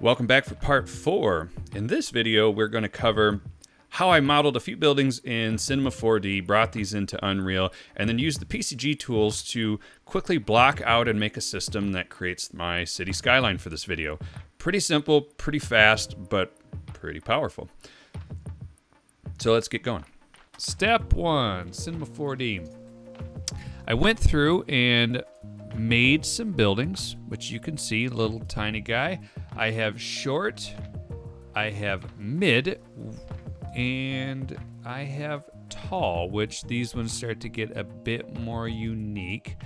Welcome back for part four. In this video, we're going to cover how I modeled a few buildings in Cinema 4D, brought these into Unreal, and then used the PCG tools to quickly block out and make a system that creates my city skyline for this video. Pretty simple, pretty fast, but pretty powerful. So let's get going. Step one, Cinema 4D. I went through and made some buildings, which you can see, little tiny guy. I have short, I have mid, and I have tall, which these ones start to get a bit more unique.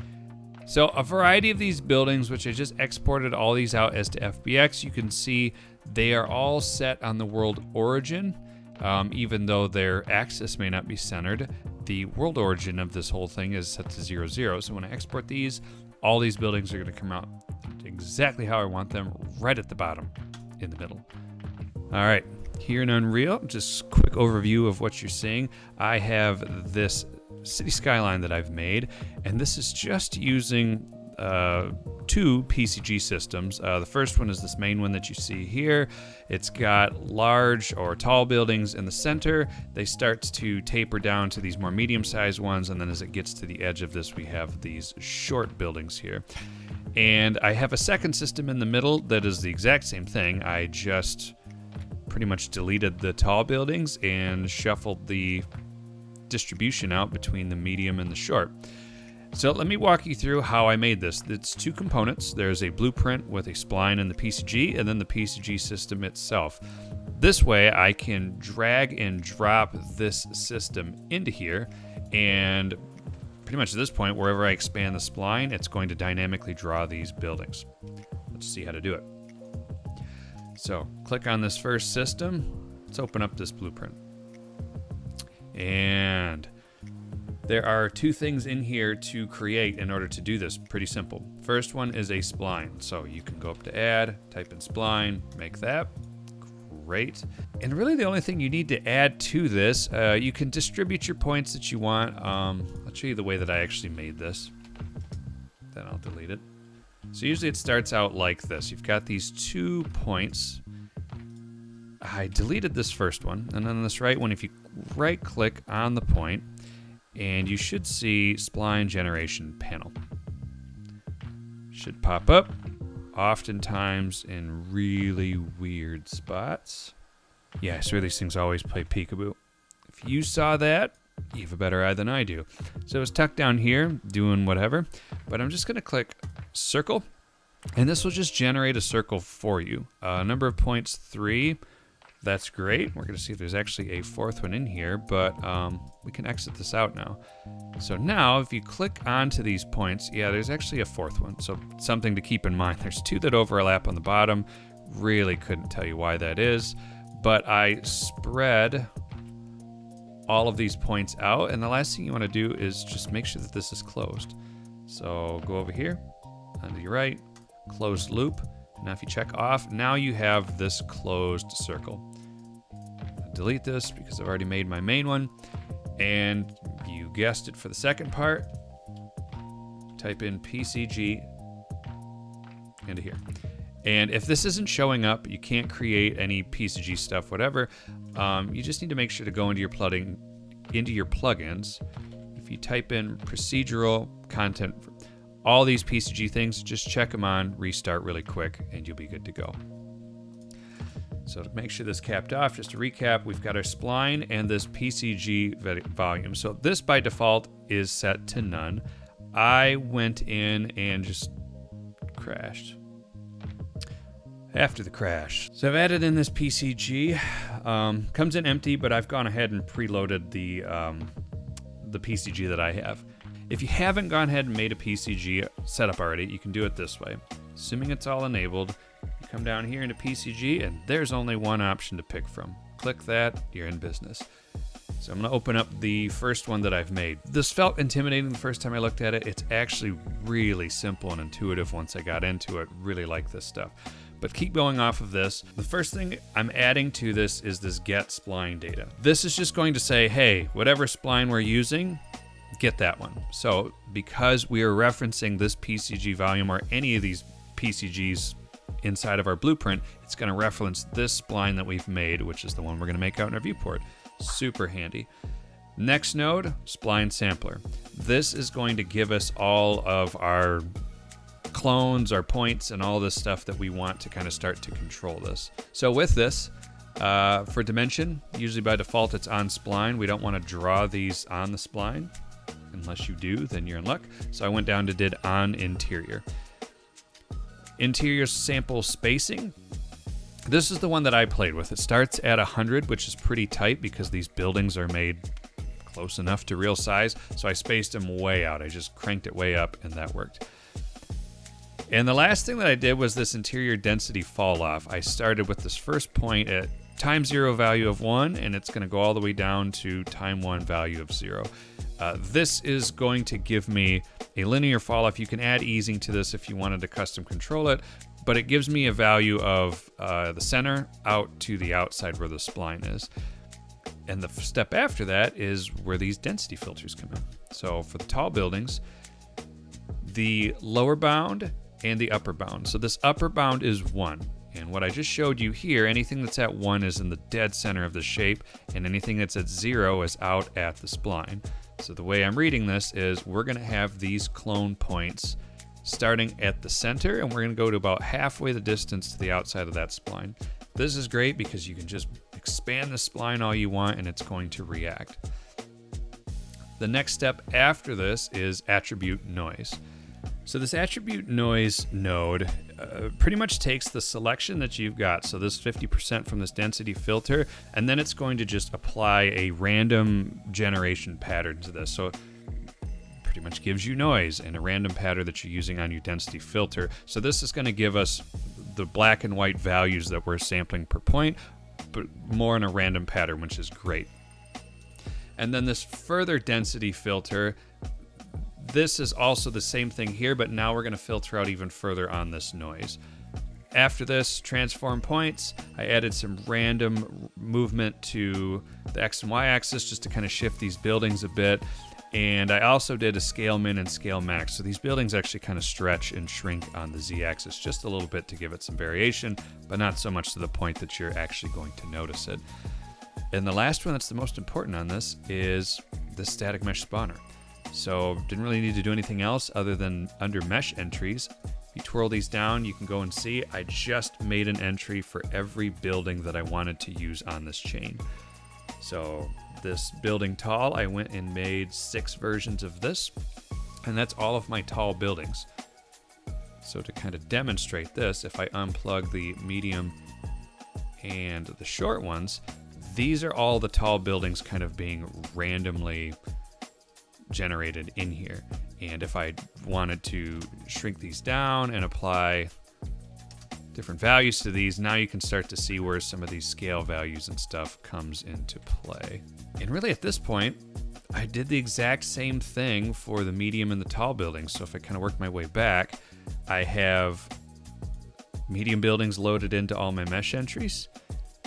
So a variety of these buildings, which I just exported all these out as to FBX, you can see they are all set on the world origin. Um, even though their axis may not be centered, the world origin of this whole thing is set to zero zero. So when I export these, all these buildings are going to come out exactly how I want them, right at the bottom in the middle. All right, here in Unreal, just quick overview of what you're seeing. I have this city skyline that I've made, and this is just using uh, two PCG systems. Uh, the first one is this main one that you see here. It's got large or tall buildings in the center. They start to taper down to these more medium-sized ones, and then as it gets to the edge of this, we have these short buildings here. And I have a second system in the middle that is the exact same thing. I just pretty much deleted the tall buildings and shuffled the distribution out between the medium and the short. So let me walk you through how I made this. It's two components. There's a blueprint with a spline and the PCG, and then the PCG system itself. This way I can drag and drop this system into here, and pretty much at this point, wherever I expand the spline, it's going to dynamically draw these buildings. Let's see how to do it. So click on this first system. Let's open up this blueprint. And there are two things in here to create in order to do this. Pretty simple. First one is a spline. So you can go up to add, type in spline, make that. Great. And really the only thing you need to add to this, uh, you can distribute your points that you want. Um, I'll show you the way that I actually made this. Then I'll delete it. So usually it starts out like this. You've got these two points. I deleted this first one. And then this right one, if you right click on the point, and you should see spline generation panel. Should pop up, oftentimes in really weird spots. Yeah, I swear these things always play peekaboo. If you saw that, you have a better eye than I do. So it's tucked down here, doing whatever, but I'm just gonna click circle, and this will just generate a circle for you. Uh, number of points, three. That's great. We're going to see if there's actually a fourth one in here, but um, we can exit this out now. So now if you click onto these points, yeah, there's actually a fourth one. So something to keep in mind. There's two that overlap on the bottom. Really couldn't tell you why that is, but I spread all of these points out. And the last thing you want to do is just make sure that this is closed. So go over here, onto your right, closed loop. Now if you check off, now you have this closed circle delete this because I've already made my main one. And you guessed it for the second part, type in PCG into here. And if this isn't showing up, you can't create any PCG stuff, whatever. Um, you just need to make sure to go into your plugging, into your plugins. If you type in procedural content, all these PCG things, just check them on, restart really quick, and you'll be good to go. So to make sure this capped off, just to recap, we've got our spline and this PCG volume. So this by default is set to none. I went in and just crashed after the crash. So I've added in this PCG. Um, comes in empty, but I've gone ahead and preloaded the um, the PCG that I have. If you haven't gone ahead and made a PCG setup already, you can do it this way. Assuming it's all enabled, come down here into PCG and there's only one option to pick from. Click that, you're in business. So I'm gonna open up the first one that I've made. This felt intimidating the first time I looked at it. It's actually really simple and intuitive once I got into it. Really like this stuff. But keep going off of this. The first thing I'm adding to this is this get spline data. This is just going to say, hey, whatever spline we're using, get that one. So because we are referencing this PCG volume or any of these PCGs inside of our blueprint, it's going to reference this spline that we've made, which is the one we're going to make out in our viewport. Super handy. Next node, spline sampler. This is going to give us all of our clones, our points, and all this stuff that we want to kind of start to control this. So with this, uh, for dimension, usually by default it's on spline. We don't want to draw these on the spline. Unless you do, then you're in luck. So I went down to did on interior. Interior sample spacing. This is the one that I played with. It starts at 100, which is pretty tight because these buildings are made close enough to real size. So I spaced them way out. I just cranked it way up and that worked. And the last thing that I did was this interior density fall off. I started with this first point at time zero value of one, and it's going to go all the way down to time one value of zero. Uh, this is going to give me a linear fall off. You can add easing to this if you wanted to custom control it, but it gives me a value of uh, the center out to the outside where the spline is. And the step after that is where these density filters come in. So for the tall buildings, the lower bound and the upper bound. So this upper bound is one. And what I just showed you here, anything that's at 1 is in the dead center of the shape, and anything that's at 0 is out at the spline. So the way I'm reading this is we're going to have these clone points starting at the center, and we're going to go to about halfway the distance to the outside of that spline. This is great because you can just expand the spline all you want, and it's going to react. The next step after this is attribute noise. So this attribute noise node uh, pretty much takes the selection that you've got, so this 50% from this density filter, and then it's going to just apply a random generation pattern to this. So pretty much gives you noise and a random pattern that you're using on your density filter. So this is going to give us the black and white values that we're sampling per point, but more in a random pattern, which is great. And then this further density filter this is also the same thing here, but now we're going to filter out even further on this noise. After this, transform points, I added some random movement to the X and Y axis just to kind of shift these buildings a bit. And I also did a scale min and scale max. So these buildings actually kind of stretch and shrink on the Z axis just a little bit to give it some variation, but not so much to the point that you're actually going to notice it. And the last one that's the most important on this is the static mesh spawner. So didn't really need to do anything else other than under mesh entries. If you twirl these down, you can go and see I just made an entry for every building that I wanted to use on this chain. So this building tall, I went and made six versions of this, and that's all of my tall buildings. So to kind of demonstrate this, if I unplug the medium and the short ones, these are all the tall buildings kind of being randomly generated in here. And if I wanted to shrink these down and apply different values to these, now you can start to see where some of these scale values and stuff comes into play. And really at this point, I did the exact same thing for the medium and the tall buildings. So if I kind of work my way back, I have medium buildings loaded into all my mesh entries.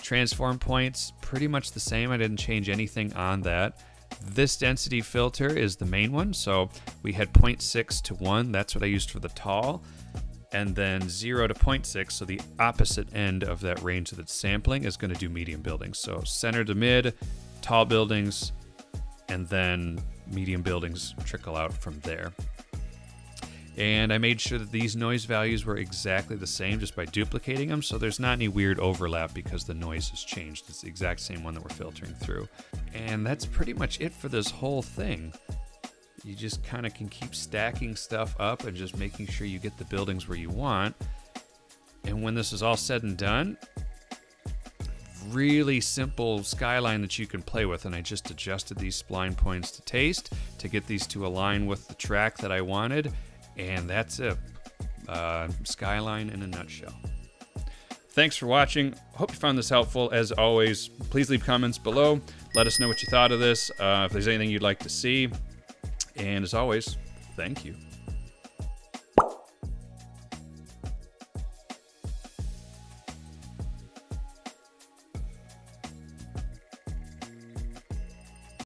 Transform points, pretty much the same. I didn't change anything on that. This density filter is the main one. So we had 0.6 to 1. That's what I used for the tall. And then 0 to 0.6. So the opposite end of that range that it's sampling is going to do medium buildings. So center to mid, tall buildings, and then medium buildings trickle out from there. And I made sure that these noise values were exactly the same just by duplicating them, so there's not any weird overlap because the noise has changed. It's the exact same one that we're filtering through. And that's pretty much it for this whole thing. You just kind of can keep stacking stuff up and just making sure you get the buildings where you want. And when this is all said and done, really simple skyline that you can play with. And I just adjusted these spline points to taste to get these to align with the track that I wanted. And that's it. Uh, Skyline in a nutshell. Thanks for watching. Hope you found this helpful. As always, please leave comments below. Let us know what you thought of this, uh, if there's anything you'd like to see. And as always, thank you.